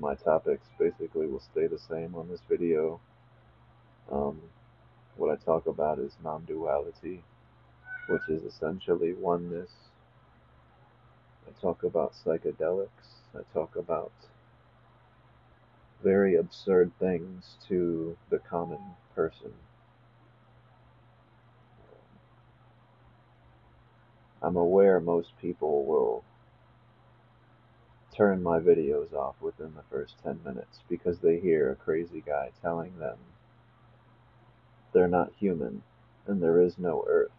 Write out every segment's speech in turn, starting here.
My topics basically will stay the same on this video. Um, what I talk about is non-duality, which is essentially oneness. I talk about psychedelics. I talk about very absurd things to the common person. I'm aware most people will turn my videos off within the first 10 minutes because they hear a crazy guy telling them they're not human and there is no earth.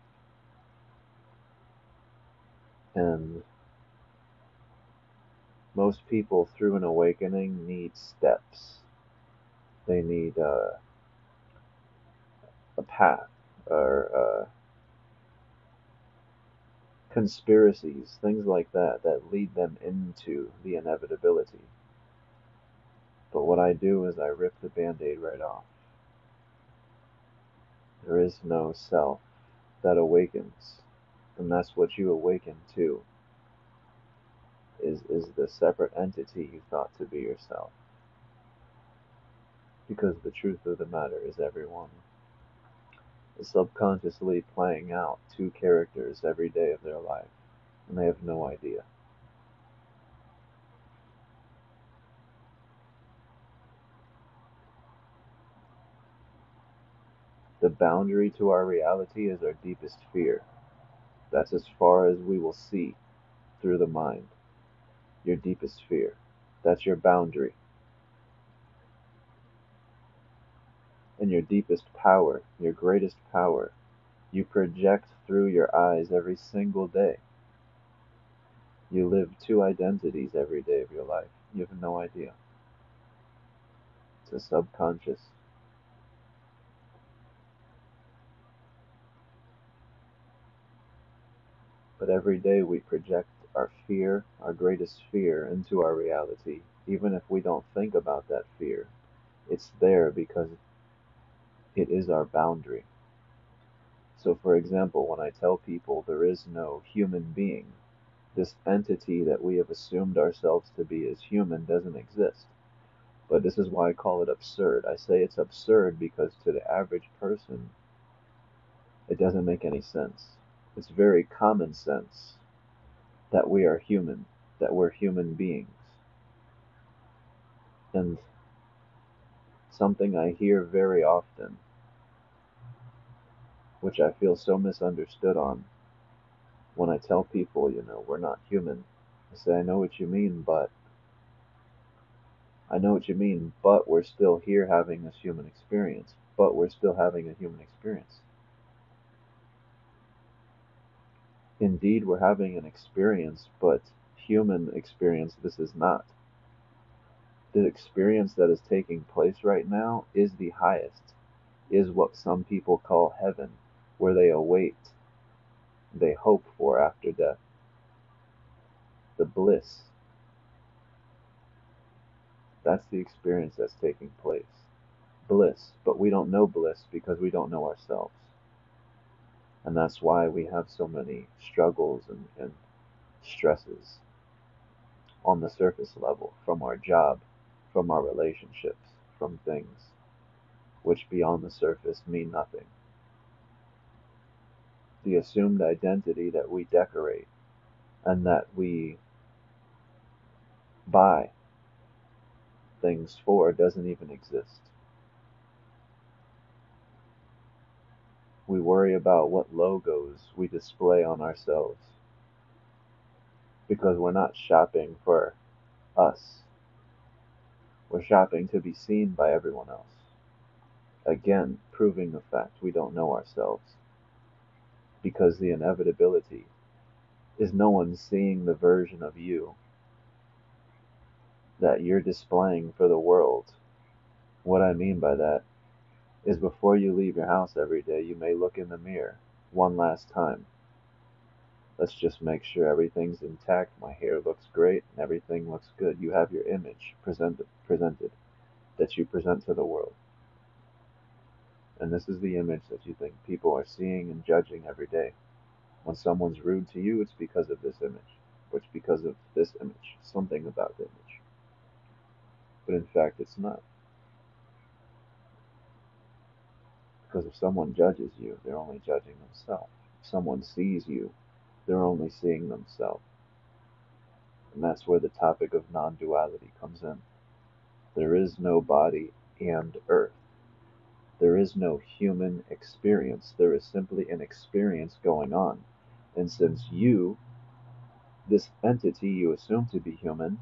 And most people through an awakening need steps. They need uh, a path or uh, conspiracies, things like that, that lead them into the inevitability. But what I do is I rip the band aid right off. There is no self that awakens, and that's what you awaken to. Is, is the separate entity you thought to be yourself. Because the truth of the matter is everyone subconsciously playing out two characters every day of their life, and they have no idea. The boundary to our reality is our deepest fear. That's as far as we will see through the mind. Your deepest fear. That's your boundary. And your deepest power, your greatest power, you project through your eyes every single day. You live two identities every day of your life. You have no idea. It's a subconscious. But every day we project our fear, our greatest fear, into our reality, even if we don't think about that fear. It's there because it is our boundary. So, for example, when I tell people there is no human being, this entity that we have assumed ourselves to be as human doesn't exist. But this is why I call it absurd. I say it's absurd because to the average person, it doesn't make any sense. It's very common sense that we are human, that we're human beings. And something I hear very often which I feel so misunderstood on when I tell people, you know, we're not human. I say, I know what you mean, but I know what you mean, but we're still here having this human experience. But we're still having a human experience. Indeed, we're having an experience, but human experience this is not. The experience that is taking place right now is the highest, is what some people call heaven where they await, they hope for after death. The bliss. That's the experience that's taking place. Bliss. But we don't know bliss because we don't know ourselves. And that's why we have so many struggles and, and stresses on the surface level from our job, from our relationships, from things which beyond the surface mean nothing the assumed identity that we decorate and that we buy things for doesn't even exist. We worry about what logos we display on ourselves because we're not shopping for us. We're shopping to be seen by everyone else. Again, proving the fact we don't know ourselves because the inevitability is no one seeing the version of you that you're displaying for the world. What I mean by that is before you leave your house every day, you may look in the mirror one last time. Let's just make sure everything's intact. My hair looks great and everything looks good. You have your image presented, presented that you present to the world. And this is the image that you think people are seeing and judging every day. When someone's rude to you, it's because of this image. It's because of this image. Something about the image. but in fact it's not. Because if someone judges you, they're only judging themselves. If someone sees you, they're only seeing themselves. And that's where the topic of non duality comes in. There is no body and earth. There is no human experience. There is simply an experience going on. And since you, this entity you assume to be human,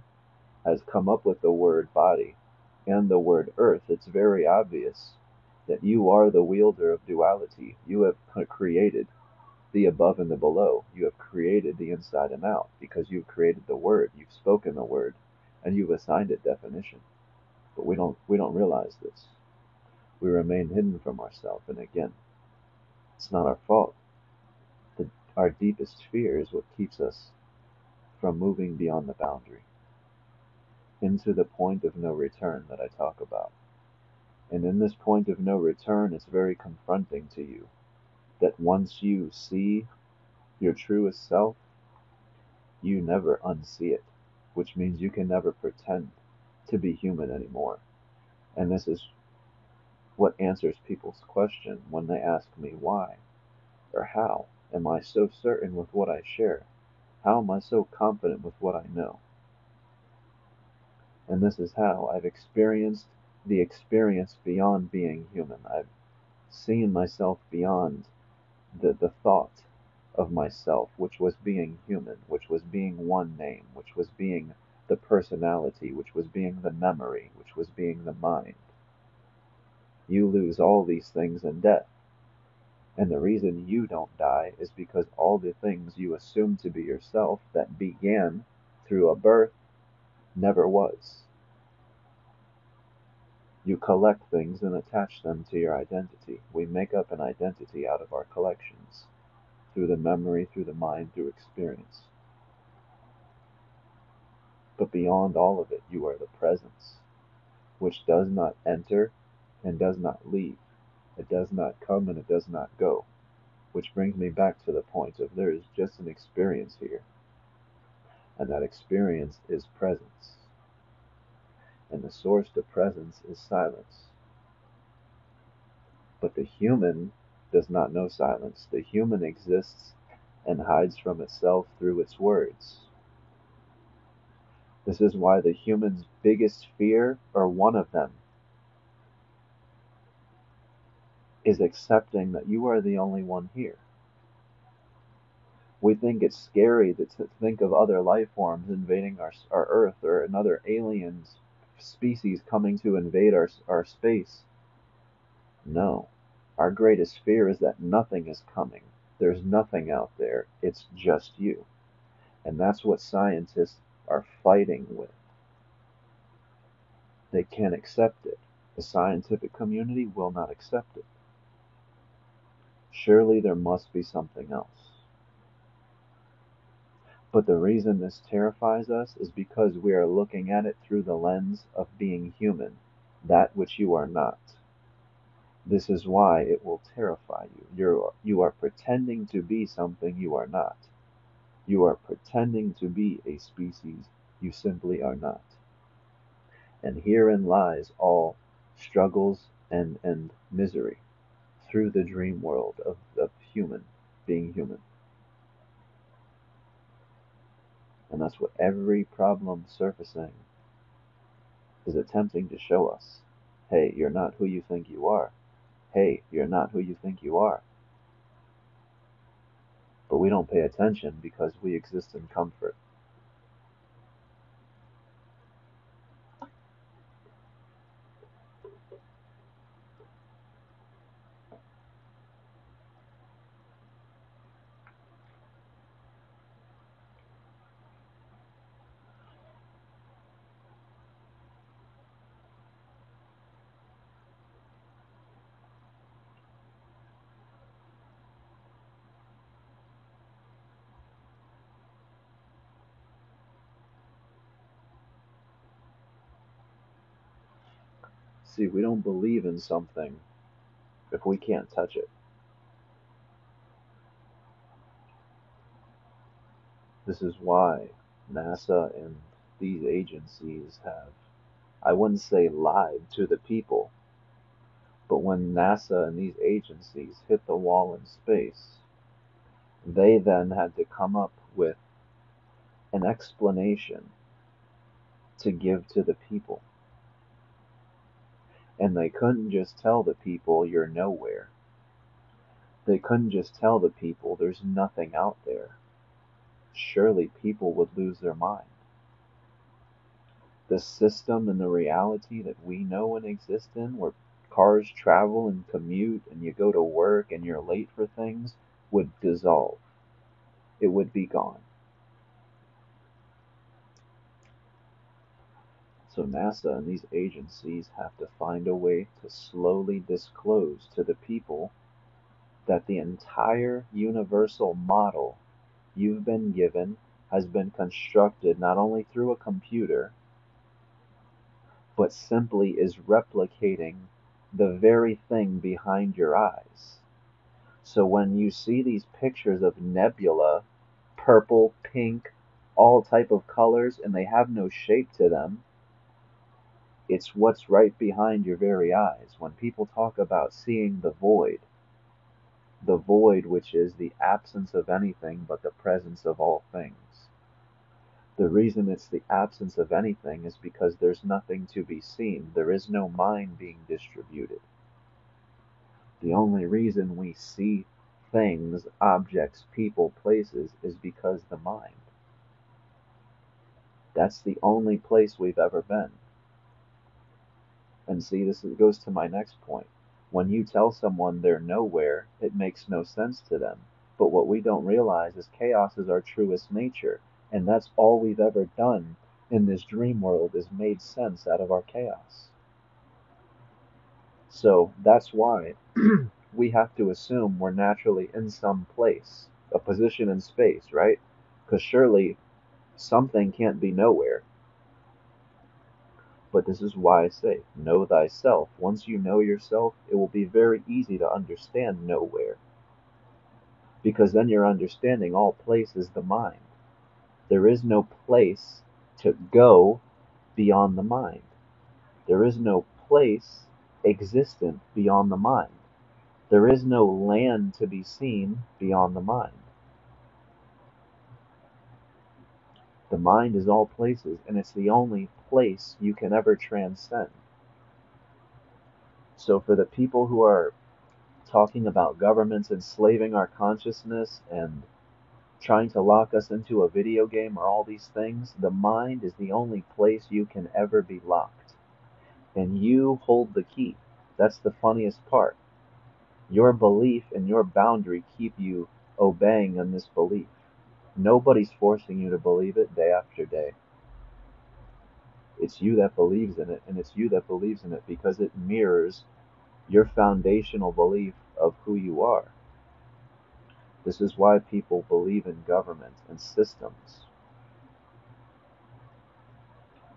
has come up with the word body and the word earth, it's very obvious that you are the wielder of duality. You have created the above and the below. You have created the inside and out because you've created the word, you've spoken the word, and you've assigned it definition. But we don't we don't realize this. We remain hidden from ourselves, and again, it's not our fault. The, our deepest fear is what keeps us from moving beyond the boundary into the point of no return that I talk about. And in this point of no return, it's very confronting to you that once you see your truest self, you never unsee it, which means you can never pretend to be human anymore. And this is what answers people's question when they ask me why or how am I so certain with what I share? How am I so confident with what I know? And this is how I've experienced the experience beyond being human. I've seen myself beyond the, the thought of myself, which was being human, which was being one name, which was being the personality, which was being the memory, which was being the mind. You lose all these things in death. And the reason you don't die is because all the things you assume to be yourself that began through a birth never was. You collect things and attach them to your identity. We make up an identity out of our collections through the memory, through the mind, through experience. But beyond all of it, you are the presence, which does not enter and does not leave. It does not come and it does not go. Which brings me back to the point of there is just an experience here. And that experience is presence and the source to presence is silence. But the human does not know silence. The human exists and hides from itself through its words. This is why the human's biggest fear, or one of them, is accepting that you are the only one here. We think it's scary to think of other life forms invading our, our Earth or another aliens species coming to invade our, our space. No. Our greatest fear is that nothing is coming. There's nothing out there. It's just you. And that's what scientists are fighting with. They can't accept it. The scientific community will not accept it. Surely there must be something else. But the reason this terrifies us is because we are looking at it through the lens of being human, that which you are not. This is why it will terrify you. You're, you are pretending to be something you are not. You are pretending to be a species you simply are not. And herein lies all struggles and, and misery through the dream world of, of human, being human. And that's what every problem surfacing is attempting to show us. Hey, you're not who you think you are. Hey, you're not who you think you are. But we don't pay attention because we exist in comfort. See, we don't believe in something if we can't touch it. This is why NASA and these agencies have I wouldn't say lied to the people, but when NASA and these agencies hit the wall in space, they then had to come up with an explanation to give to the people. And they couldn't just tell the people you're nowhere. They couldn't just tell the people there's nothing out there. Surely people would lose their mind. The system and the reality that we know and exist in, where cars travel and commute and you go to work and you're late for things, would dissolve. It would be gone. So NASA and these agencies have to find a way to slowly disclose to the people that the entire universal model you've been given has been constructed not only through a computer, but simply is replicating the very thing behind your eyes. So when you see these pictures of nebula, purple, pink, all type of colors, and they have no shape to them, it's what's right behind your very eyes. When people talk about seeing the void, the void which is the absence of anything but the presence of all things. The reason it's the absence of anything is because there's nothing to be seen. There is no mind being distributed. The only reason we see things, objects, people, places is because the mind. That's the only place we've ever been. And see, this goes to my next point. When you tell someone they're nowhere, it makes no sense to them. But what we don't realize is chaos is our truest nature, and that's all we've ever done in this dream world is made sense out of our chaos. So that's why we have to assume we're naturally in some place, a position in space, right? Because surely something can't be nowhere. But this is why I say, know thyself. Once you know yourself, it will be very easy to understand nowhere. Because then you're understanding all place is the mind. There is no place to go beyond the mind. There is no place existent beyond the mind. There is no land to be seen beyond the mind. The mind is all places, and it's the only place you can ever transcend. So, for the people who are talking about governments enslaving our consciousness and trying to lock us into a video game or all these things, the mind is the only place you can ever be locked. And you hold the key. That's the funniest part. Your belief and your boundary keep you obeying in this belief. Nobody's forcing you to believe it day after day. It's you that believes in it, and it's you that believes in it because it mirrors your foundational belief of who you are. This is why people believe in government and systems.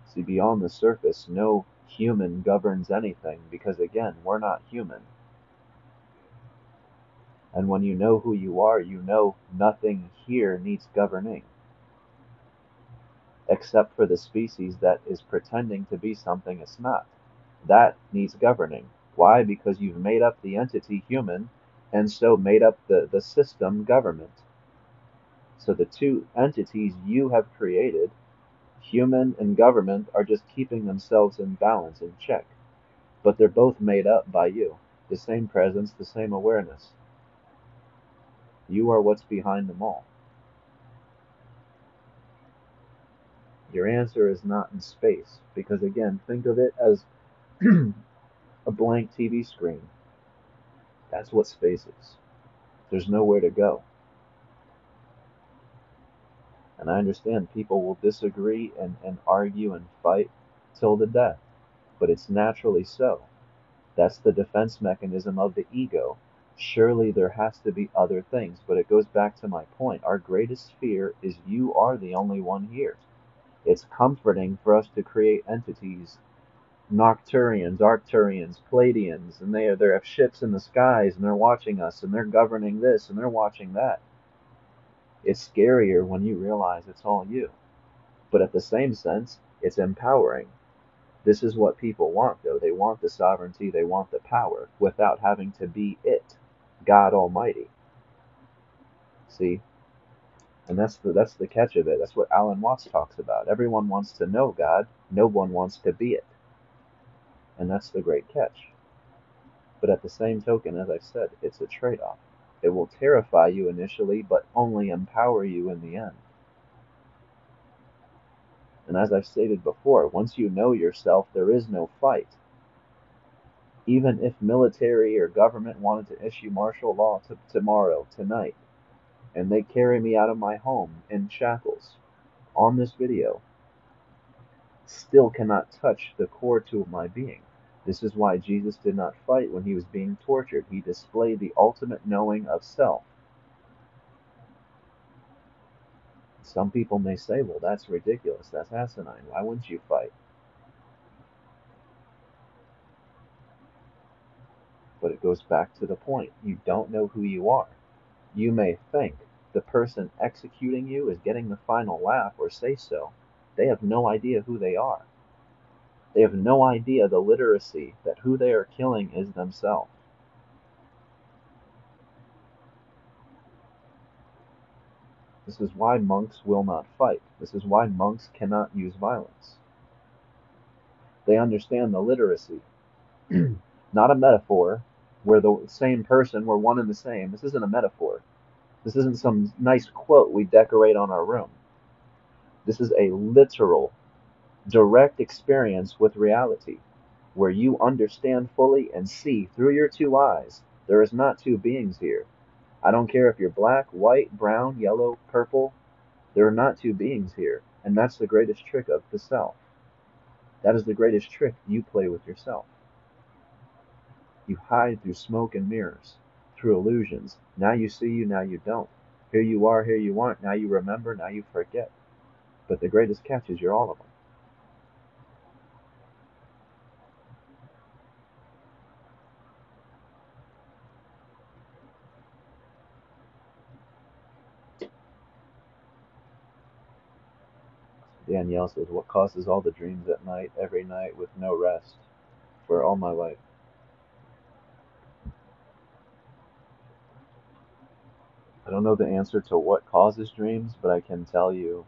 See, beyond the surface, no human governs anything because, again, we're not human. And when you know who you are, you know nothing here needs governing. Except for the species that is pretending to be something it's not. That needs governing. Why? Because you've made up the entity human and so made up the, the system government. So the two entities you have created, human and government, are just keeping themselves in balance, in check. But they're both made up by you. The same presence, the same awareness. You are what's behind them all. Your answer is not in space, because again, think of it as a blank TV screen. That's what space is. There's nowhere to go. And I understand people will disagree and, and argue and fight till the death, but it's naturally so. That's the defense mechanism of the ego surely there has to be other things. But it goes back to my point. Our greatest fear is you are the only one here. It's comforting for us to create entities, Nocturians, Arcturians, Pleiadians, and they, are, they have ships in the skies and they're watching us and they're governing this and they're watching that. It's scarier when you realize it's all you. But at the same sense, it's empowering This is what people want, though. They want the sovereignty, they want the power, without having to be it, God Almighty. See? And that's the that's the catch of it. That's what Alan Watts talks about. Everyone wants to know God, no one wants to be it. And that's the great catch. But at the same token, as I've said, it's a trade off. It will terrify you initially, but only empower you in the end. And as I've stated before, once you know yourself, there is no fight. Even if military or government wanted to issue martial law t- tomorrow, tonight, and they carry me out of my home in shackles on this video, still cannot touch the core to my being. This is why Jesus did not fight when he was being tortured. He displayed the ultimate knowing of self. Some people may say, well, that's ridiculous. That's asinine. Why wouldn't you fight? But it goes back to the point. You don't know who you are. You may think the person executing you is getting the final laugh or say so. They have no idea who they are. They have no idea the literacy that who they are killing is themselves. This is why monks will not fight. This is why monks cannot use violence. They understand the literacy, not a metaphor where the same person, we're one and the same. This isn't a metaphor. This isn't some nice quote we decorate on our room. This is a literal, direct experience with reality, where you understand fully and see through your two eyes. There is not two beings here. I don't care if you're black, white, brown, yellow, purple. There are not two beings here. And that's the greatest trick of the self. That is the greatest trick you play with yourself. You hide through smoke and mirrors, through illusions. Now you see you, now you don't. Here you are, here you aren't. Now you remember, now you forget. But the greatest catch is you're all of them. Danielle says, What causes all the dreams at night, every night, with no rest, for all my life? I don't know the answer to what causes dreams, but I can tell you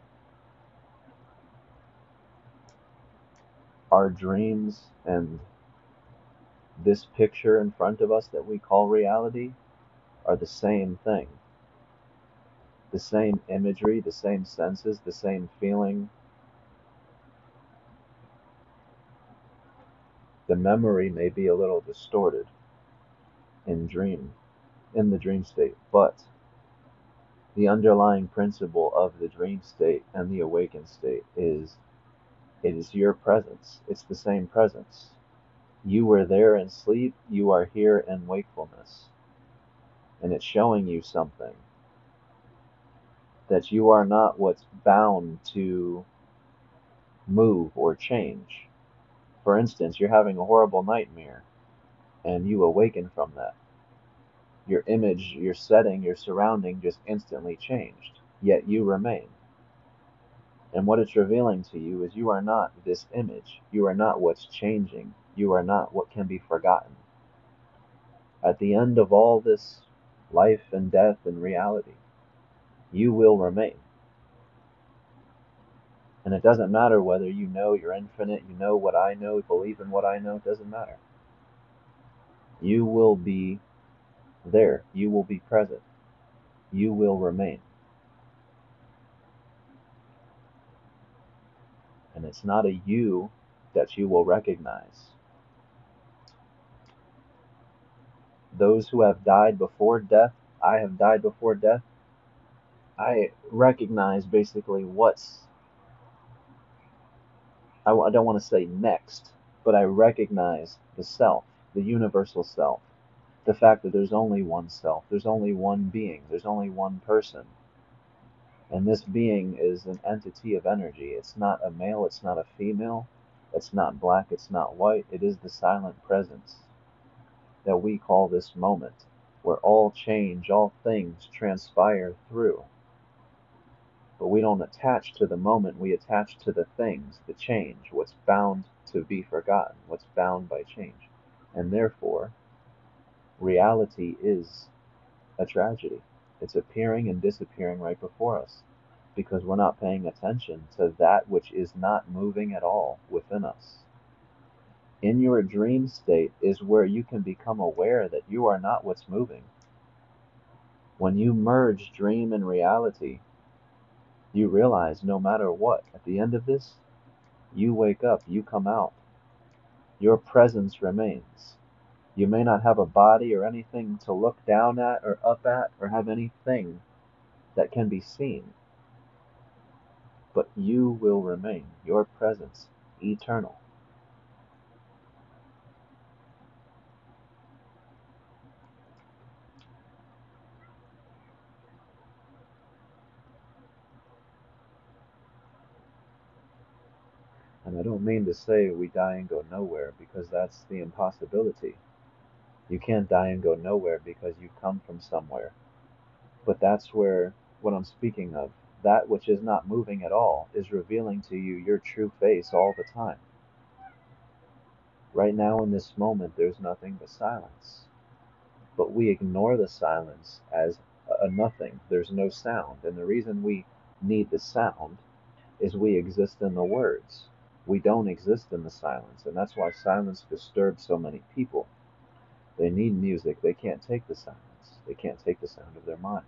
our dreams and this picture in front of us that we call reality are the same thing. The same imagery, the same senses, the same feeling. The memory may be a little distorted in dream, in the dream state, but the underlying principle of the dream state and the awakened state is it is your presence. It's the same presence. You were there in sleep, you are here in wakefulness. And it's showing you something. That you are not what's bound to move or change. For instance, you're having a horrible nightmare and you awaken from that your image, your setting, your surrounding just instantly changed, yet you remain. And what it's revealing to you is you are not this image. You are not what's changing. You are not what can be forgotten. At the end of all this life and death and reality, you will remain. And it doesn't matter whether you know you're infinite, you know what I know, believe in what I know, it doesn't matter. You will be there you will be present. You will remain. And it's not a you that you will recognize. Those who have died before death, I have died before death, I recognize basically what's, I, don't want to say next, but I recognize the self, the universal self the fact that there's only one self, there's only one being, there's only one person. And this being is an entity of energy. It's not a male, it's not a female, it's not black, it's not white. It is the silent presence that we call this moment, where all change, all things transpire through. But we don't attach to the moment, we attach to the things, the change, what's bound to be forgotten, what's bound by change. And therefore, reality is a tragedy. It's appearing and disappearing right before us because we're not paying attention to that which is not moving at all within us. In your dream state is where you can become aware that you are not what's moving. When you merge dream and reality, you realize no matter what, at the end of this, you wake up, you come out. Your presence remains. You may not have a body or anything to look down at or up at or have anything that can be seen, but you will remain, your presence, eternal. And I don't mean to say we die and go nowhere because that's the impossibility. You can't die and go nowhere because you come from somewhere. But that's where what I'm speaking of, that which is not moving at all, is revealing to you your true face all the time. Right now, in this moment, there's nothing but silence. But we ignore the silence as a nothing. There's no sound. And the reason we need the sound is we exist in the words. We don't exist in the silence, and that's why silence disturbs so many people. They need music. They can't take the silence. They can't take the sound of their mind.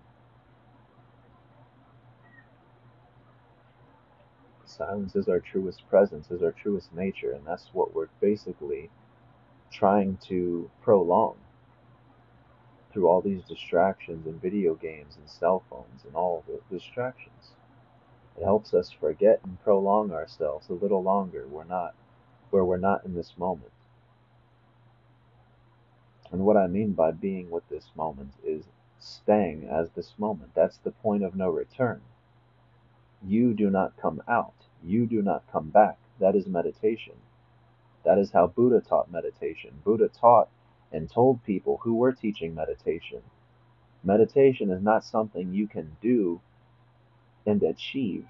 Silence is our truest presence, is our truest nature, and that's what we're basically trying to prolong through all these distractions and video games and cell phones and all the distractions. It helps us forget and prolong ourselves a little longer. We're not where we're not in this moment. And what I mean by being with this moment is staying as this moment. That's the point of no return. You do not come out. You do not come back. That is meditation. That is how Buddha taught meditation. Buddha taught and told people who were teaching meditation. Meditation is not something you can do and achieve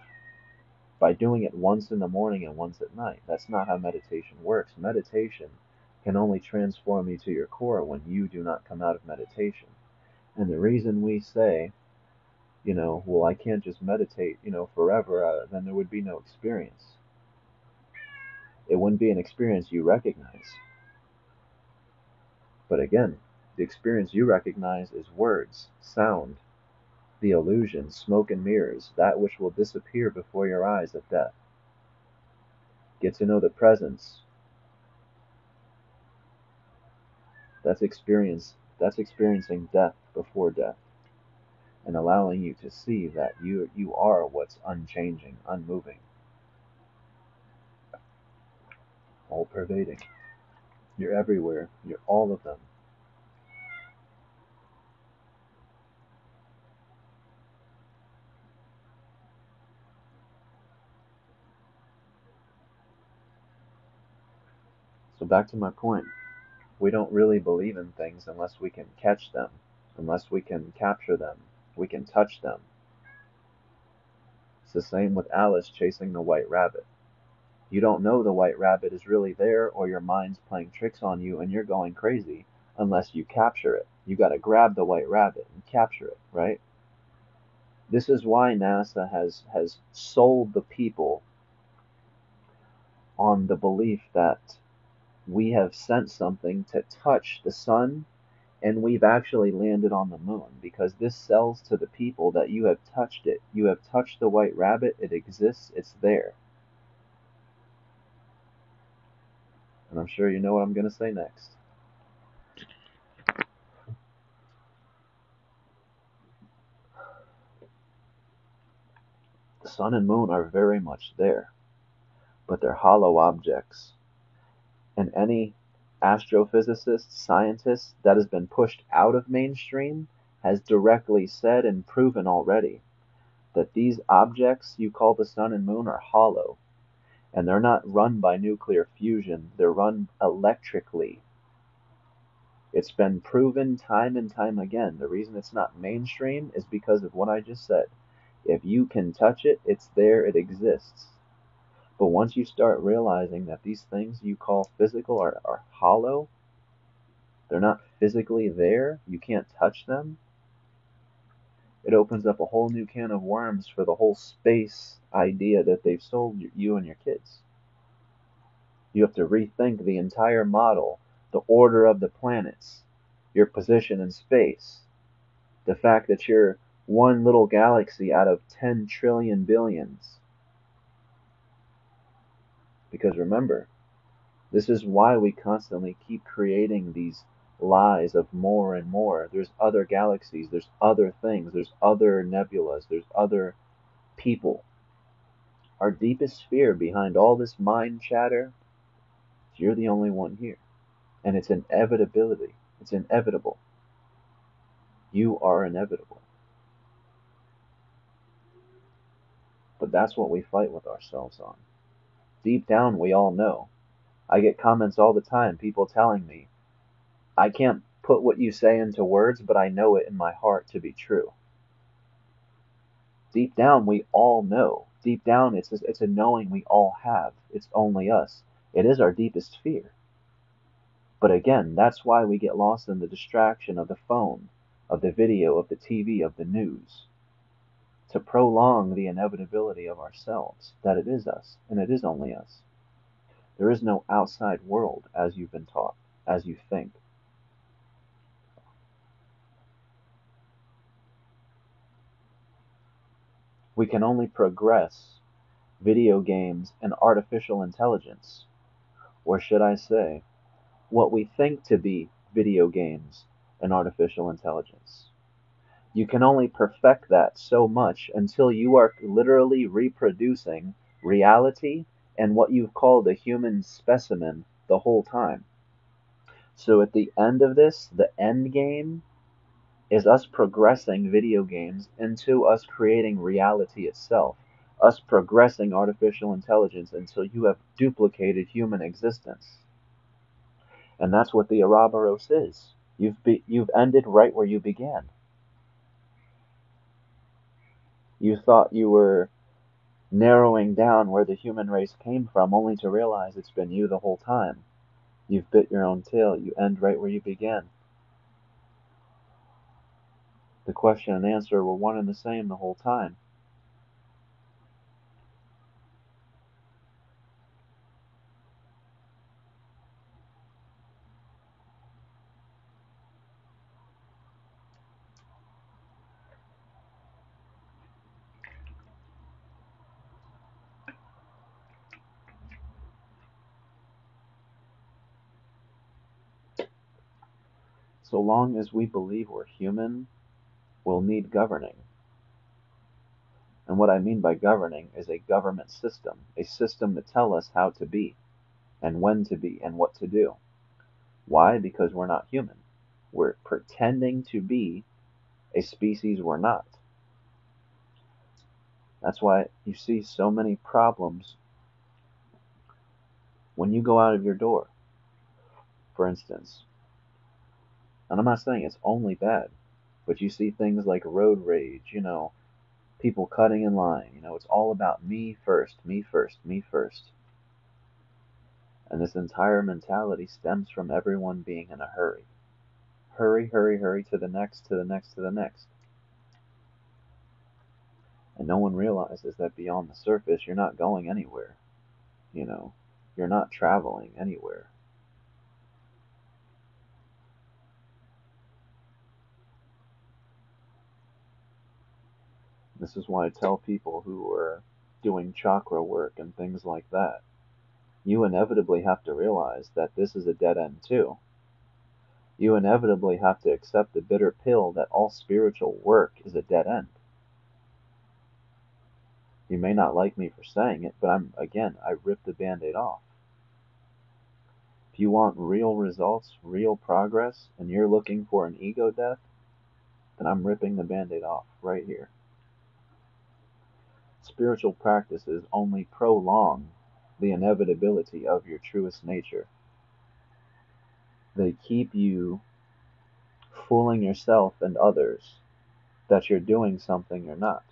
by doing it once in the morning and once at night. That's not how meditation works. Meditation can only transform you to your core when you do not come out of meditation. And the reason we say, you know, well, I can't just meditate, you know, forever, uh, then there would be no experience. It wouldn't be an experience you recognize. But again, the experience you recognize is words, sound, the illusion, smoke and mirrors, that which will disappear before your eyes at death. Get to know the presence. That's experience that's experiencing death before death and allowing you to see that you you are what's unchanging, unmoving, all pervading. You're everywhere. You're all of them. So back to my point. We don't really believe in things unless we can catch them, unless we can capture them, we can touch them. It's the same with Alice chasing the white rabbit. You don't know the white rabbit is really there or your mind's playing tricks on you and you're going crazy unless you capture it. You got to grab the white rabbit and capture it, right? This is why NASA has has sold the people on the belief that we have sent something to touch the sun and we've actually landed on the moon because this sells to the people that you have touched it. You have touched the white rabbit, it exists, it's there. And I'm sure you know what I'm going to say next. The sun and moon are very much there, but they're hollow objects and any astrophysicist, scientist that has been pushed out of mainstream has directly said and proven already that these objects you call the sun and moon are hollow. And they're not run by nuclear fusion, they're run electrically. It's been proven time and time again. The reason it's not mainstream is because of what I just said. If you can touch it, it's there, it exists. But once you start realizing that these things you call physical are, are hollow, they're not physically there, you can't touch them, it opens up a whole new can of worms for the whole space idea that they've sold you and your kids. You have to rethink the entire model, the order of the planets, your position in space, the fact that you're one little galaxy out of 10 trillion billions. Because remember, this is why we constantly keep creating these lies of more and more. There's other galaxies, there's other things, there's other nebulas, there's other people. Our deepest fear behind all this mind chatter you're the only one here. And it's inevitability. It's inevitable. You are inevitable. But that's what we fight with ourselves on. Deep down, we all know. I get comments all the time, people telling me, I can't put what you say into words, but I know it in my heart to be true. Deep down, we all know. Deep down, it's a, it's a knowing we all have. It's only us. It is our deepest fear. But again, that's why we get lost in the distraction of the phone, of the video, of the TV, of the news. To prolong the inevitability of ourselves, that it is us, and it is only us. There is no outside world as you've been taught, as you think. We can only progress video games and artificial intelligence, or should I say, what we think to be video games and artificial intelligence. You can only perfect that so much until you are literally reproducing reality and what you've called a human specimen the whole time. So at the end of this, the end game is us progressing video games into us creating reality itself, us progressing artificial intelligence until you have duplicated human existence. And that's what the Ouroboros is. You've, be, you've ended right where you began. You thought you were narrowing down where the human race came from, only to realize it's been you the whole time. You've bit your own tail. You end right where you began. The question and answer were one and the same the whole time. So long as we believe we're human, we'll need governing. And what I mean by governing is a government system, a system to tell us how to be, and when to be, and what to do. Why? Because we're not human. We're pretending to be a species we're not. That's why you see so many problems when you go out of your door, for instance. And I'm not saying it's only bad. But you see things like road rage, you know, people cutting in line. You know, it's all about me first, me first, me first. And this entire mentality stems from everyone being in a hurry. Hurry, hurry, hurry to the next, to the next, to the next. And no one realizes that beyond the surface, you're not going anywhere. You know, you're not traveling anywhere. This is why I tell people who are doing chakra work and things like that. You inevitably have to realize that this is a dead end too. You inevitably have to accept the bitter pill that all spiritual work is a dead end. You may not like me for saying it, but I'm again, I rip the band-aid off. If you want real results, real progress, and you're looking for an ego death, then I'm ripping the band-aid off right here spiritual practices only prolong the inevitability of your truest nature. They keep you fooling yourself and others that you're doing something you're not.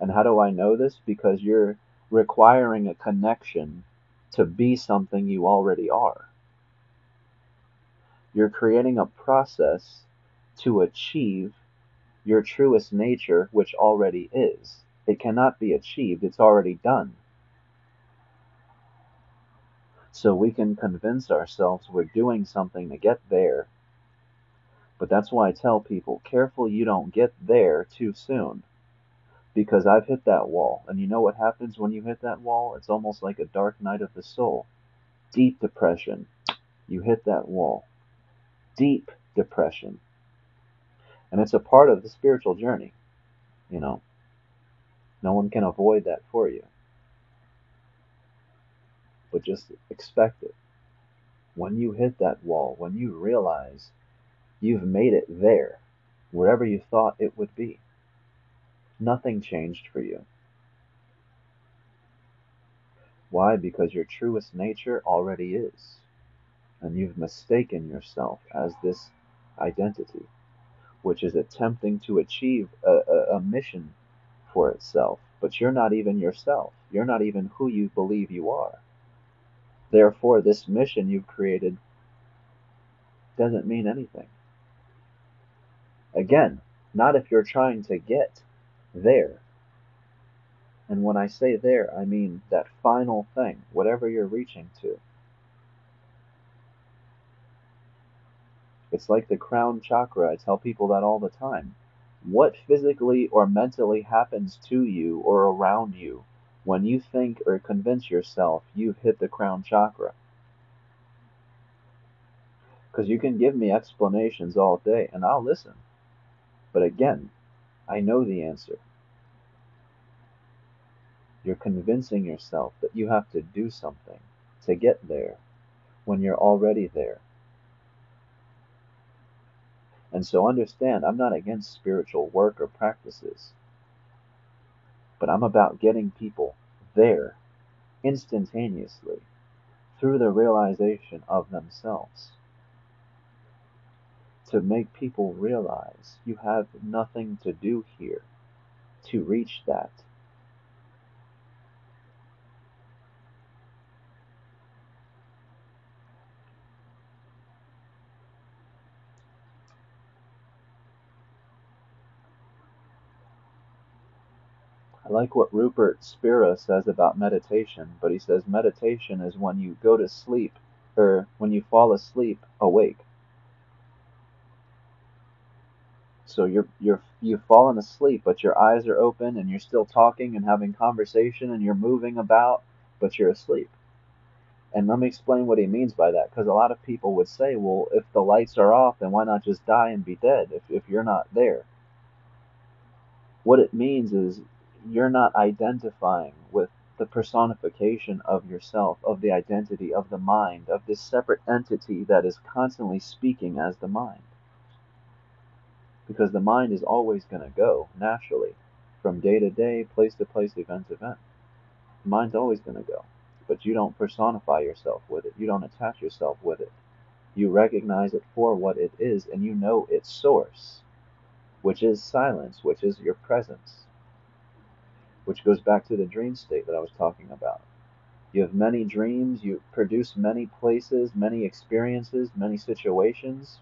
And how do I know this? Because you're requiring a connection to be something you already are. You're creating a process to achieve your truest nature, which already is. It cannot be achieved, it's already done. So we can convince ourselves we're doing something to get there. But that's why I tell people careful you don't get there too soon. Because I've hit that wall. And you know what happens when you hit that wall? It's almost like a dark night of the soul. Deep depression. You hit that wall. Deep depression. And it's a part of the spiritual journey. You know, no one can avoid that for you. But just expect it. When you hit that wall, when you realize you've made it there, wherever you thought it would be, nothing changed for you. Why? Because your truest nature already is. And you've mistaken yourself as this identity which is attempting to achieve a, a, a mission for itself. But you're not even yourself. You're not even who you believe you are. Therefore, this mission you've created doesn't mean anything. Again, not if you're trying to get there. And when I say there, I mean that final thing, whatever you're reaching to. It's like the crown chakra. I tell people that all the time. What physically or mentally happens to you or around you when you think or convince yourself you've hit the crown chakra? Because you can give me explanations all day and I'll listen. But again, I know the answer. You're convincing yourself that you have to do something to get there when you're already there. And so understand, I'm not against spiritual work or practices, but I'm about getting people there instantaneously through the realization of themselves. To make people realize you have nothing to do here to reach that. I like what Rupert Spira says about meditation, but he says meditation is when you go to sleep, or when you fall asleep awake. So you're you're you've fallen asleep, but your eyes are open and you're still talking and having conversation and you're moving about, but you're asleep. And let me explain what he means by that, because a lot of people would say, well, if the lights are off, then why not just die and be dead if, if you're not there? What it means is you're not identifying with the personification of yourself, of the identity of the mind, of this separate entity that is constantly speaking as the mind. Because the mind is always going to go naturally from day to day, place to place, event to event. The mind's always going to go. But you don't personify yourself with it, you don't attach yourself with it. You recognize it for what it is, and you know its source, which is silence, which is your presence which goes back to the dream state that I was talking about. You have many dreams, you produce many places, many experiences, many situations,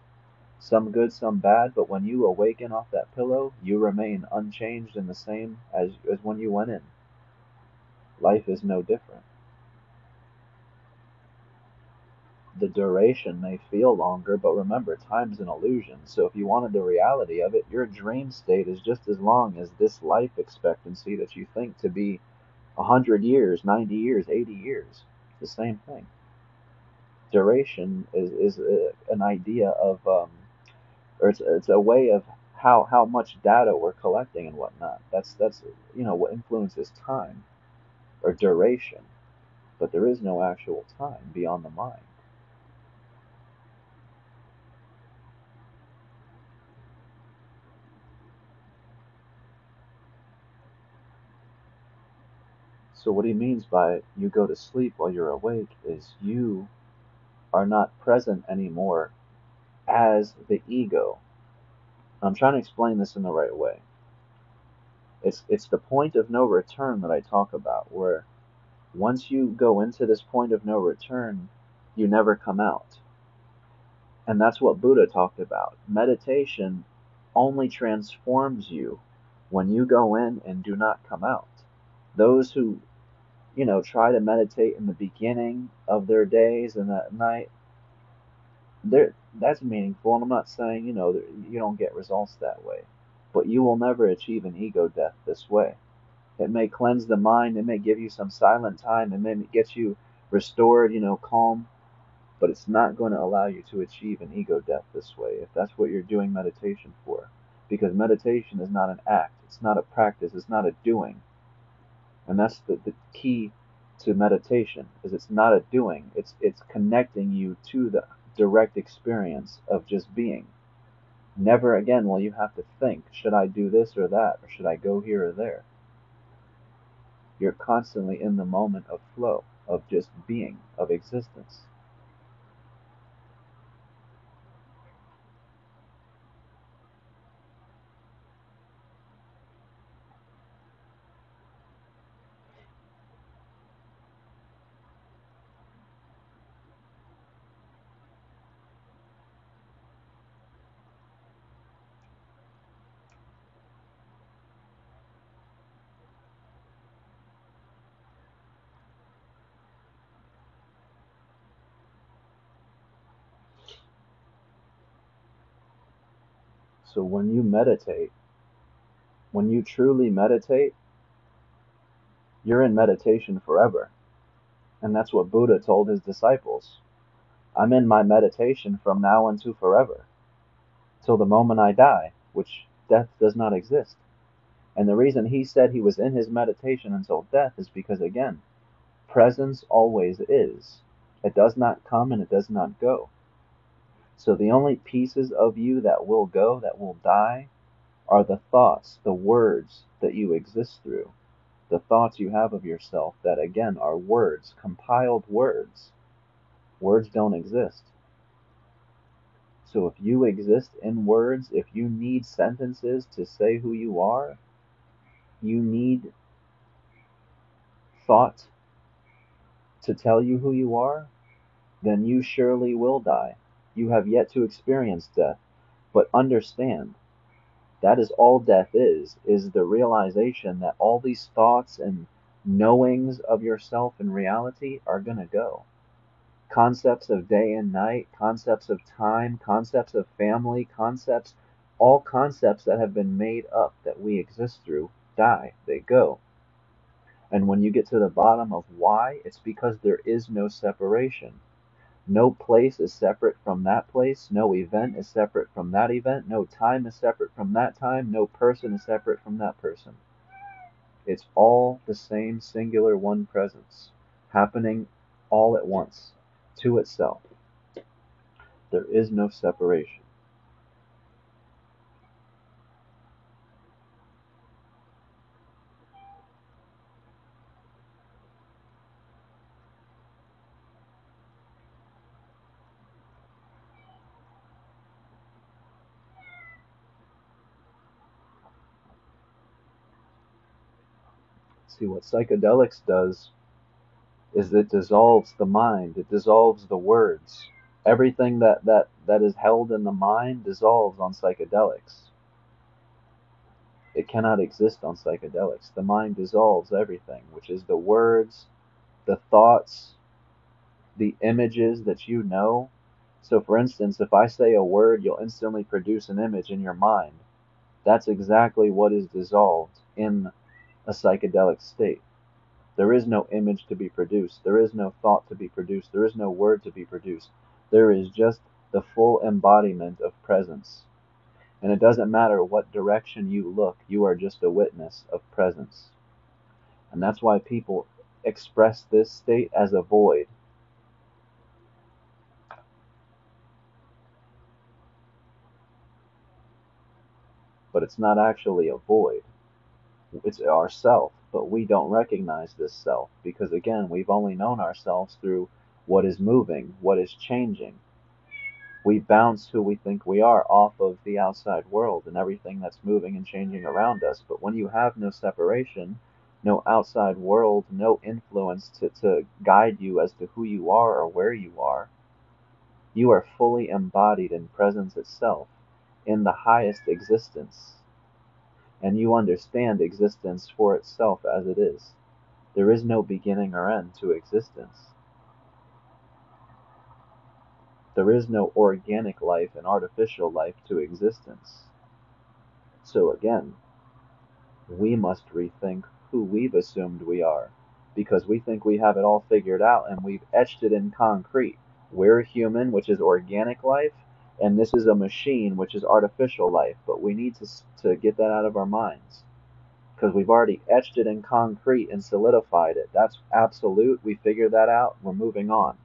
some good, some bad, but when you awaken off that pillow, you remain unchanged and the same as, as when you went in. Life is no different. The duration may feel longer, but remember, time's an illusion. So if you wanted the reality of it, your dream state is just as long as this life expectancy that you think to be 100 years, 90 years, 80 years. It's the same thing. Duration is, is a, an idea of, um, or it's, it's a way of how, how much data we're collecting and whatnot. That's, that's, you know, what influences time or duration. But there is no actual time beyond the mind. So, what he means by you go to sleep while you're awake is you are not present anymore as the ego. I'm trying to explain this in the right way. It's, it's the point of no return that I talk about, where Once you go into this point of no return, you never come out. And that's what Buddha talked about. Meditation only transforms you when you go in and do not come out. Those who, you know, try to meditate in the beginning of their days and at night, there that's meaningful. And I'm not saying, you know, you don't get results that way, but you will never achieve an ego death this way. It may cleanse the mind, it may give you some silent time, it may get you restored, you know, calm, but it's not going to allow you to achieve an ego death this way if that's what you're doing meditation for. Because meditation is not an act, it's not a practice, it's not a doing. And that's the, the key to meditation is it's not a doing, it's it's connecting you to the direct experience of just being. Never again will you have to think, should I do this or that, or should I go here or there? You're constantly in the moment of flow, of just being, of existence. So when you meditate, when you truly meditate, you're in meditation forever. And that's what Buddha told his disciples. I'm in my meditation from now unto forever, till the moment I die, which death does not exist. And the reason he said he was in his meditation until death is because, again, presence always is. It does not come and it does not go. So the only pieces of you that will go, that will die, are the thoughts, the words that you exist through. The thoughts you have of yourself that, again, are words, compiled words. Words don't exist. So if you exist in words, if you need sentences to say who you are, you need thought to tell you who you are, then you surely will die. You have yet to experience death. But understand, that is all death is, is the realization that all these thoughts and knowings of yourself and reality are going to go. Concepts of day and night, concepts of time, concepts of family, concepts, all concepts that have been made up that we exist through die, they go. And when you get to the bottom of why, it's because there is no separation. No place is separate from that place. No event is separate from that event. No time is separate from that time. No person is separate from that person. It's all the same singular one presence, happening all at once, to itself. There is no separation. See, what psychedelics does is it dissolves the mind, it dissolves the words. Everything that, that, that is held in the mind dissolves on psychedelics. It cannot exist on psychedelics. The mind dissolves everything, which is the words, the thoughts, the images that you know. So, for instance, if I say a word, you'll instantly produce an image in your mind. That's exactly what is dissolved in a psychedelic state. There is no image to be produced. There is no thought to be produced. There is no word to be produced. There is just the full embodiment of presence. And it doesn't matter what direction you look, you are just a witness of presence. And that's why people express this state as a void. But it's not actually a void it's ourself, but we don't recognize this self because again, we've only known ourselves through what is moving, what is changing. We bounce who we think we are off of the outside world and everything that's moving and changing around us. But when you have no separation, no outside world, no influence to, to guide you as to who you are or where you are. You are fully embodied in presence itself, in the highest existence. And you understand existence for itself as it is. There is no beginning or end to existence. There is no organic life and artificial life to existence. So again, we must rethink who we've assumed we are because we think we have it all figured out and we've etched it in concrete. We're human, which is organic life, and this is a machine, which is artificial life. But we need to, to get that out of our minds because we've already etched it in concrete and solidified it. That's absolute. We figured that out. We're moving on.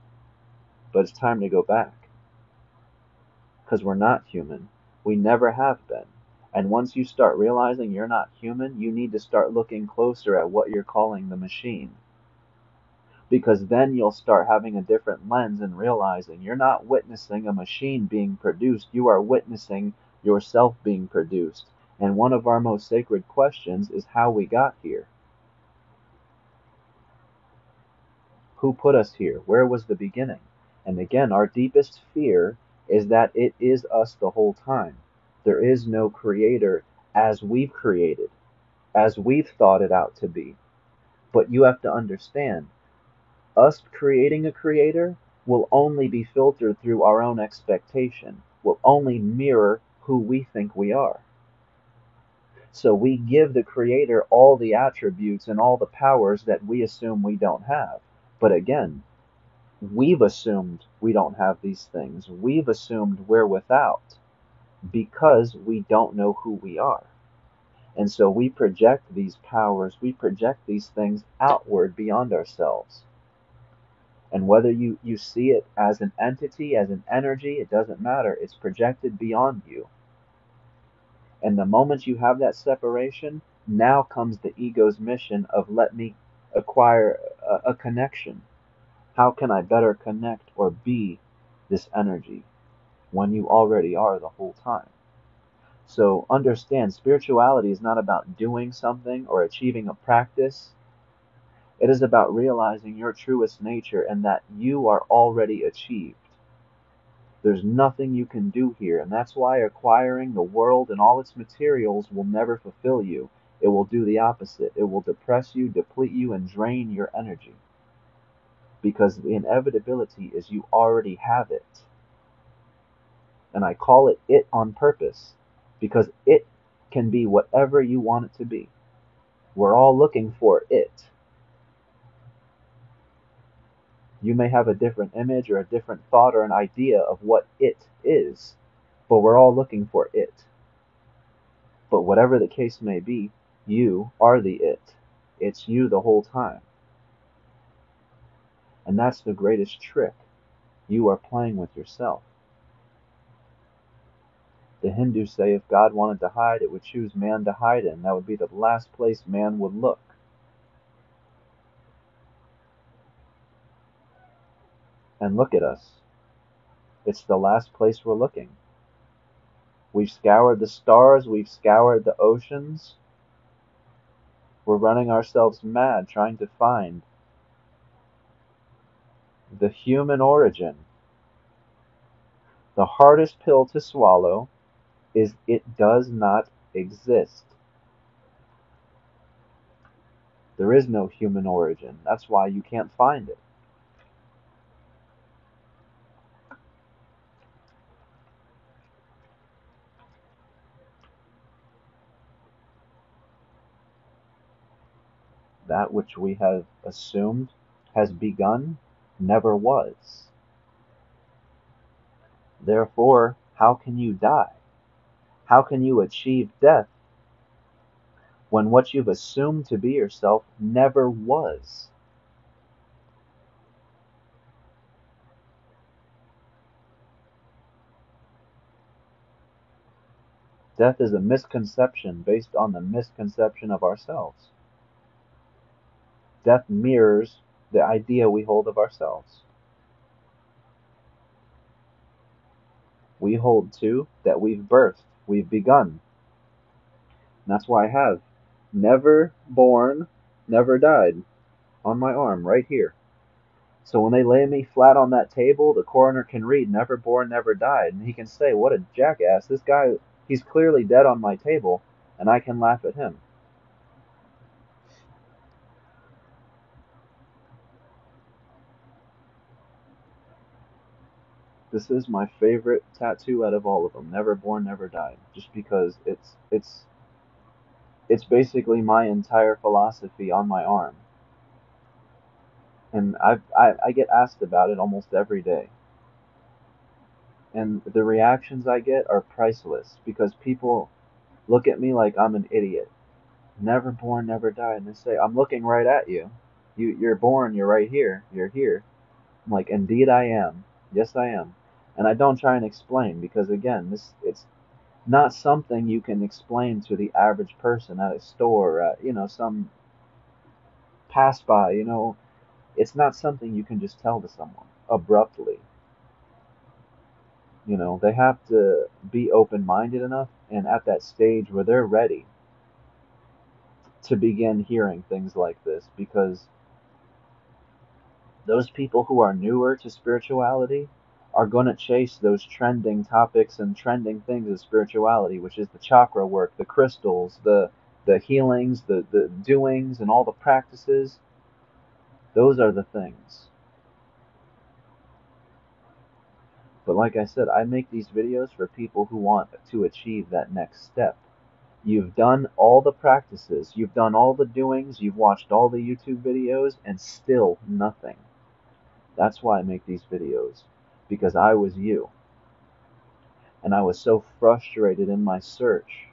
But it's time to go back because we're not human. We never have been. And once you start realizing you're not human, you need to start looking closer at what you're calling the machine. Because then you'll start having a different lens and realizing you're not witnessing a machine being produced, you are witnessing yourself being produced. And one of our most sacred questions is how we got here. Who put us here? Where was the beginning? And again, our deepest fear is that it is us the whole time. There is no creator as we've created, as we've thought it out to be. But you have to understand, us creating a creator will only be filtered through our own expectation, will only mirror who we think we are. So we give the creator all the attributes and all the powers that we assume we don't have. But again, we've assumed we don't have these things. We've assumed we're without because we don't know who we are. And so we project these powers, we project these things outward beyond ourselves. And whether you, you see it as an entity, as an energy, it doesn't matter. It's projected beyond you. And the moment you have that separation, now comes the ego's mission of let me acquire a, a connection. How can I better connect or be this energy? when you already are the whole time. So understand spirituality is not about doing something or achieving a practice. It is about realizing your truest nature and that you are already achieved. There's nothing you can do here, and that's why acquiring the world and all its materials will never fulfill you. It will do the opposite. It will depress you, deplete you, and drain your energy. Because the inevitability is you already have it and I call it it on purpose because it can be whatever you want it to be. We're all looking for it. You may have a different image or a different thought or an idea of what it is, but we're all looking for it. But whatever the case may be, you are the it. It's you the whole time. And that's the greatest trick. You are playing with yourself. The Hindus say if God wanted to hide, it would choose man to hide in. That would be the last place man would look. And look at us. It's the last place we're looking. We've scoured the stars, we've scoured the oceans. We're running ourselves mad trying to find the human origin. The hardest pill to swallow is it does not exist. There is no human origin. That's why you can't find it. That which we have assumed has begun never was. Therefore, how can you die? How can you achieve death when what you've assumed to be yourself never was? Death is a misconception based on the misconception of ourselves. Death mirrors the idea we hold of ourselves. We hold to that we've birthed we've begun. And that's why I have never born, never died on my arm right here. So when they lay me flat on that table, the coroner can read never born, never died, and he can say, What a jackass. This guy, he's clearly dead on my table, and I can laugh at him. This is my favorite tattoo out of all of them. Never born, never died. Just because it's it's it's basically my entire philosophy on my arm. And I've, I I get asked about it almost every day. And the reactions I get are priceless because people look at me like I'm an idiot. Never born, never died. And they say, I'm looking right at you. You you're born, you're right here. You're here. I'm like, indeed I am. Yes I am and I don't try and explain because again, this it's not something you can explain to the average person at a store, at, you know, some pass by, you know, it's not something you can just tell to someone abruptly. You know, they have to be open minded enough and at that stage where they're ready to begin hearing things like this because those people who are newer to spirituality are going to chase those trending topics and trending things of spirituality, which is the chakra work, the crystals, the the healings, the, the doings, and all the practices. Those are the things. But like I said, I make these videos for people who want to achieve that next step. You've done all the practices, you've done all the doings, you've watched all the YouTube videos, and still nothing. That's why I make these videos because I was you. And I was so frustrated in my search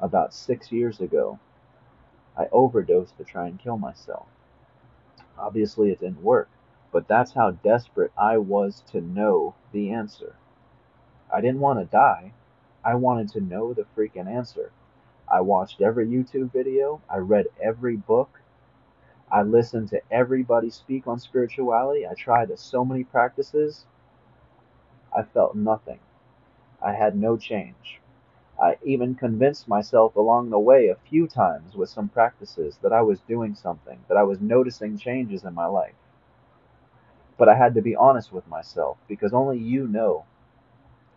about six years ago, I overdosed to try and kill myself. Obviously, it didn't work, but that's how desperate I was to know the answer. I didn't want to die, I wanted to know the freaking answer. I watched every YouTube video, I read every book, I listened to everybody speak on spirituality, I tried so many practices, I felt nothing. I had no change. I even convinced myself along the way a few times with some practices that I was doing something, that I was noticing changes in my life. But I had to be honest with myself because only you know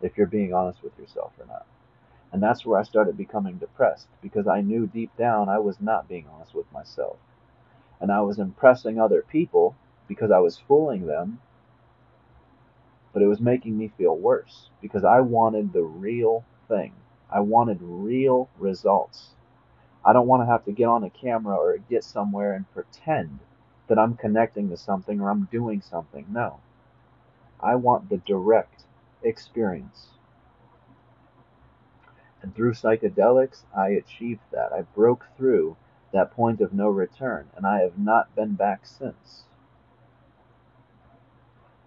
if you're being honest with yourself or not. And that's where I started becoming depressed because I knew deep down I was not being honest with myself. And I was impressing other people because I was fooling them but it was making me feel worse because I wanted the real thing. I wanted real results. I don't want to have to get on a camera or get somewhere and pretend that I'm connecting to something or I'm doing something. No. I want the direct experience. And through psychedelics, I achieved that. I broke through that point of no return, and I have not been back since.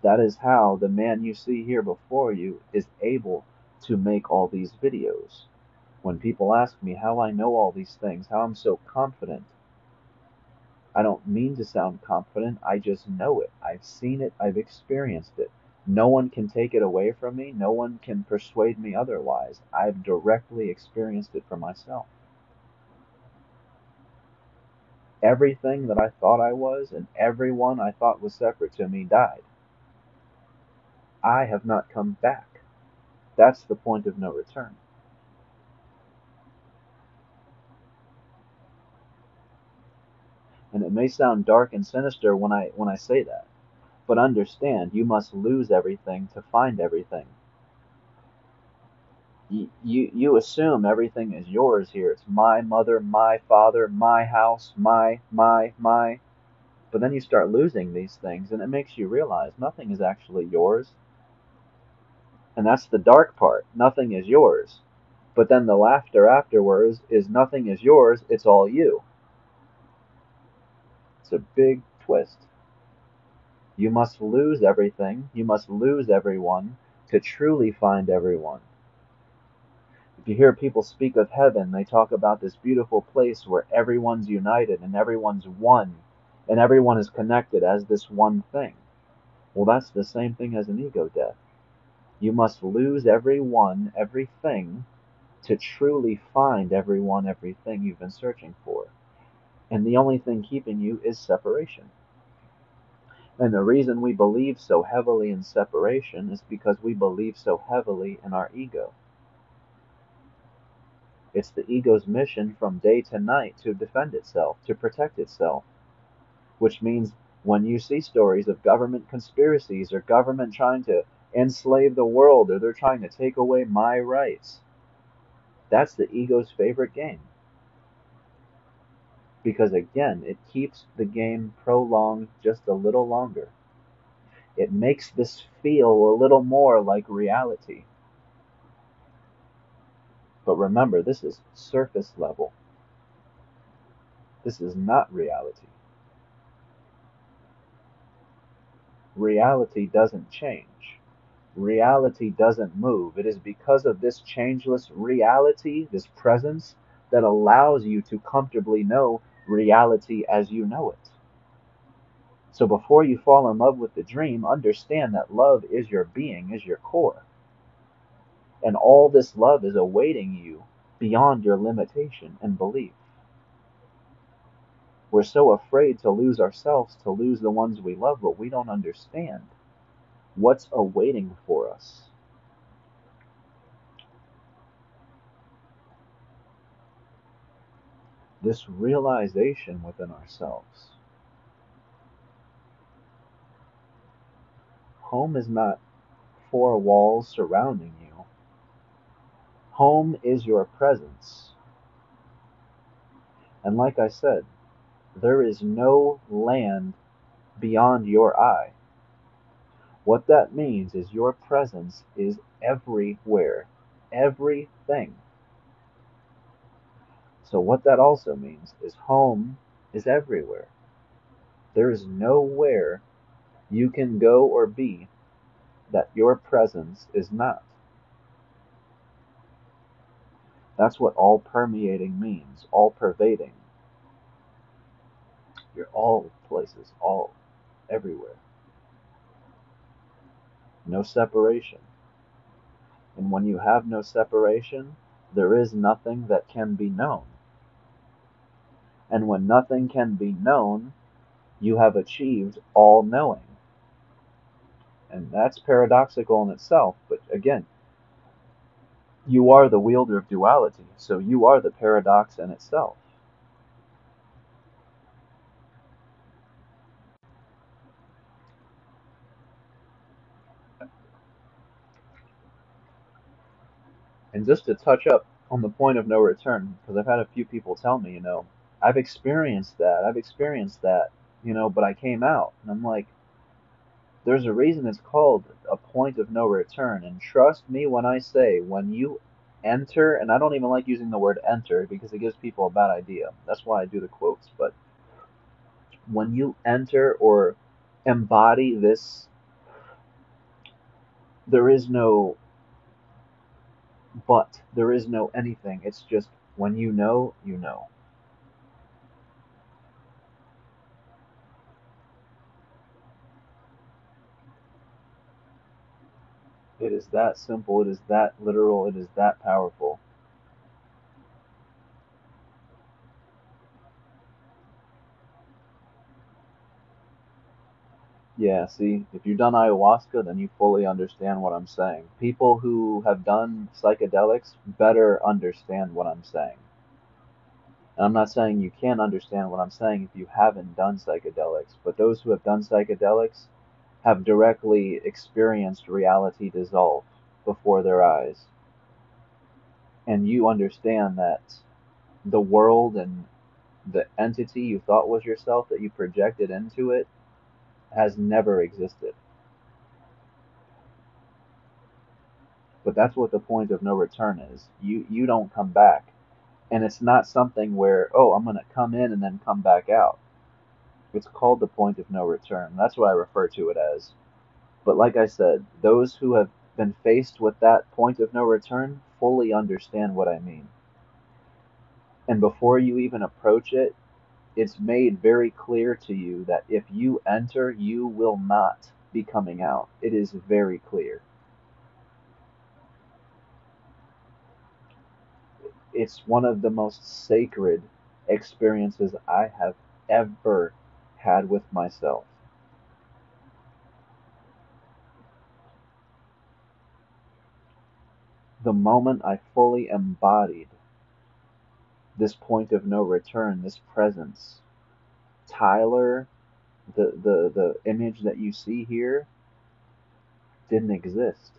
That is how the man you see here before you is able to make all these videos. When people ask me how I know all these things, how I'm so confident, I don't mean to sound confident, I just know it. I've seen it, I've experienced it. No one can take it away from me, no one can persuade me otherwise. I've directly experienced it for myself. Everything that I thought I was and everyone I thought was separate to me died. I have not come back. That's the point of no return. And it may sound dark and sinister when I when I say that. But understand, you must lose everything to find everything. You, you, you assume everything is yours here. It's my mother, my father, my house, my, my, my. But then you start losing these things, and it makes you realize nothing is actually yours. And that's the dark part. Nothing is yours. But then the laughter afterwards is nothing is yours, it's all you. It's a big twist. You must lose everything, you must lose everyone to truly find everyone. If you hear people speak of heaven, they talk about this beautiful place where everyone's united and everyone's one and everyone is connected as this one thing. Well, that's the same thing as an ego death. You must lose every one, everything, to truly find every one, everything you've been searching for. And the only thing keeping you is separation. And the reason we believe so heavily in separation is because we believe so heavily in our ego. It's the ego's mission from day to night to defend itself, to protect itself. Which means when you see stories of government conspiracies or government trying to enslave the world or they're trying to take away my rights, that's the ego's favorite game. Because again, it keeps the game prolonged just a little longer. It makes this feel a little more like reality. But remember, this is surface level. This is not reality. Reality doesn't change. Reality doesn't move. It is because of this changeless reality, this presence, that allows you to comfortably know reality as you know it. So before you fall in love with the dream, understand that love is your being, is your core. And all this love is awaiting you beyond your limitation and belief. We're so afraid to lose ourselves, to lose the ones we love, but we don't understand what's awaiting for us. This realization within ourselves. Home is not four walls surrounding you. Home is your presence. And like I said, there is no land beyond your eye. What that means is your presence is everywhere, everything. So, what that also means is home is everywhere. There is nowhere you can go or be that your presence is not. That's what all permeating means, all pervading. You're all places, all, everywhere. No separation. And when you have no separation, there is nothing that can be known. And when nothing can be known, you have achieved all knowing. And that's paradoxical in itself, but again, you are the wielder of duality, so you are the paradox in itself. And just to touch up on the point of no return, because I've had a few people tell me, you know, I've experienced that, I've experienced that, you know, but I came out. And I'm like, there's a reason it's called a point of no return. And trust me when I say, when you enter, and I don't even like using the word enter because it gives people a bad idea. That's why I do the quotes. But when you enter or embody this, there is no but, there is no anything. It's just when you know, you know. It is that simple, it is that literal, it is that powerful. Yeah, see, if you've done ayahuasca, then you fully understand what I'm saying. People who have done psychedelics better understand what I'm saying. And I'm not saying you can't understand what I'm saying if you haven't done psychedelics, but those who have done psychedelics have directly experienced reality dissolve before their eyes. And you understand that the world and the entity you thought was yourself that you projected into it has never existed. But that's what the point of no return is. You you don't come back. And it's not something where, oh, I'm going to come in and then come back out. It's called the point of no return. That's what I refer to it as. But like I said, those who have been faced with that point of no return fully understand what I mean. And before you even approach it, it's made very clear to you that if you enter, you will not be coming out. It is very clear. It's one of the most sacred experiences I have ever had with myself. The moment I fully embodied this point of no return, this presence, Tyler, the, the, the image that you see here, didn't exist.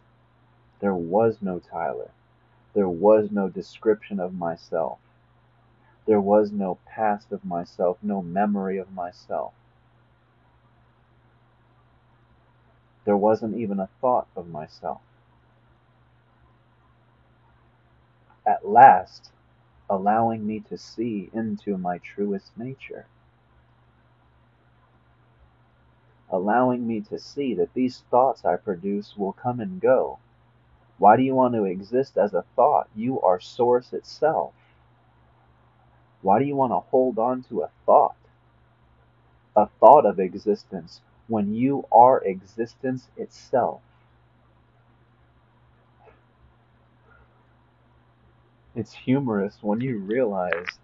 There was no Tyler. There was no description of myself. There was no past of myself, no memory of myself. There wasn't even a thought of myself. At last, allowing me to see into my truest nature. Allowing me to see that these thoughts I produce will come and go. Why do you want to exist as a thought? You are source itself. Why do you want to hold on to a thought? A thought of existence when you are existence itself. It's humorous when you realize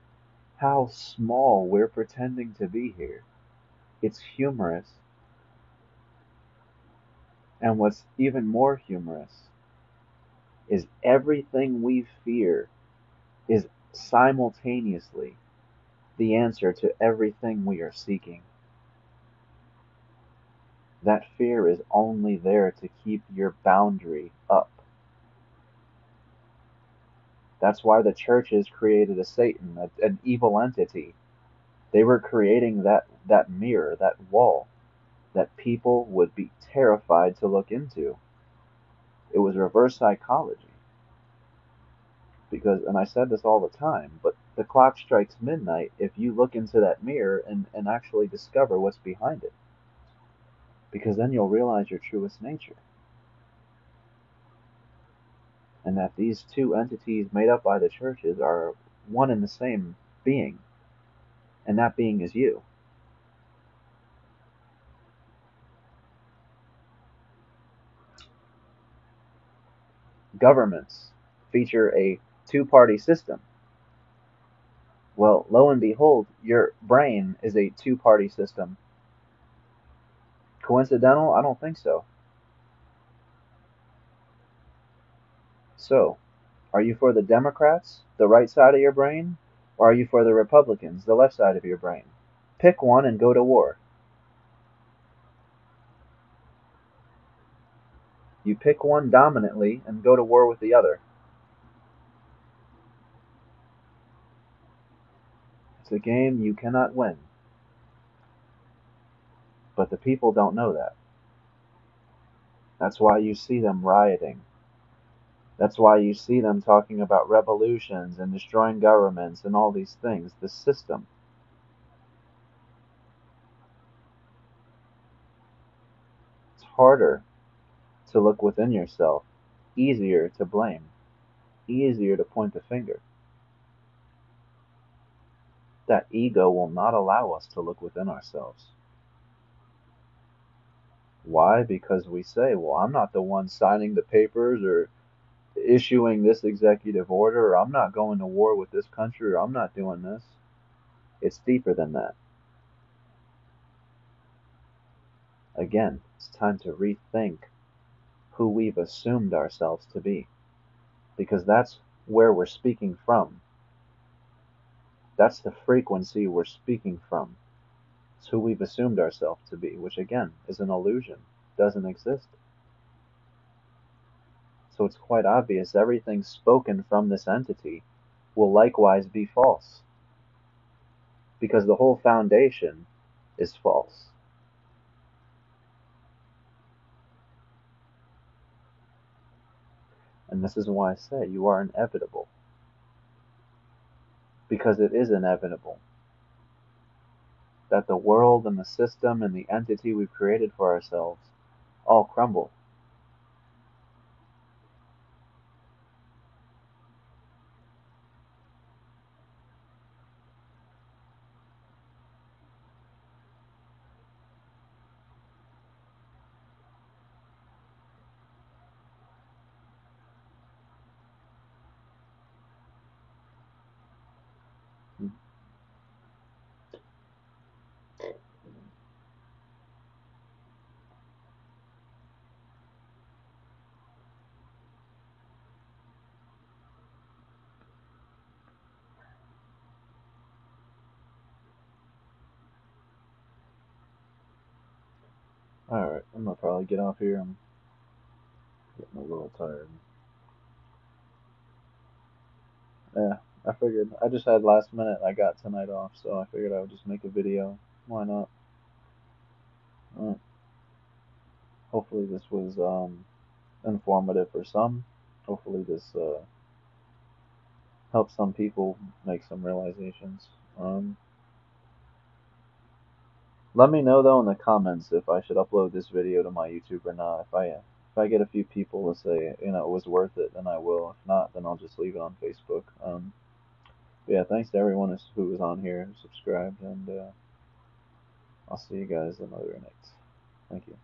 how small we're pretending to be here. It's humorous. And what's even more humorous is everything we fear is simultaneously the answer to everything we are seeking. That fear is only there to keep your boundary up. That's why the churches created a Satan, a, an evil entity. They were creating that, that mirror, that wall, that people would be terrified to look into. It was reverse psychology. Because, and I said this all the time, but the clock strikes midnight if you look into that mirror and, and actually discover what's behind it. Because then you'll realize your truest nature and that these two entities made up by the churches are one and the same being, and that being is you. Governments feature a two party system. Well, lo and behold, your brain is a two party system. Coincidental? I don't think so. So, are you for the Democrats, the right side of your brain, or are you for the Republicans, the left side of your brain? Pick one and go to war. You pick one dominantly and go to war with the other. It's a game you cannot win. But the people don't know that. That's why you see them rioting. That's why you see them talking about revolutions and destroying governments and all these things, the system. It's harder to look within yourself, easier to blame, easier to point the finger. That ego will not allow us to look within ourselves. Why? Because we say, well, I'm not the one signing the papers or issuing this executive order, or I'm not going to war with this country, or I'm not doing this. It's deeper than that. Again, it's time to rethink who we've assumed ourselves to be. Because that's where we're speaking from. That's the frequency we're speaking from. It's who we've assumed ourselves to be, which again is an illusion, doesn't exist. So it's quite obvious everything spoken from this entity will likewise be false. Because the whole foundation is false. And this is why I say you are inevitable. Because it is inevitable that the world and the system and the entity we've created for ourselves all crumble. Get off here. I'm getting a little tired. Yeah, I figured. I just had last minute. I got tonight off, so I figured I would just make a video. Why not? Hopefully this was um, informative for some. Hopefully this uh, helps some people make some realizations. Um, let me know though in the comments if I should upload this video to my YouTube or not. If I if I get a few people to say you know it was worth it, then I will. If not, then I'll just leave it on Facebook. Um, yeah, thanks to everyone who was on here, subscribed, and uh, I'll see you guys another night. Thank you.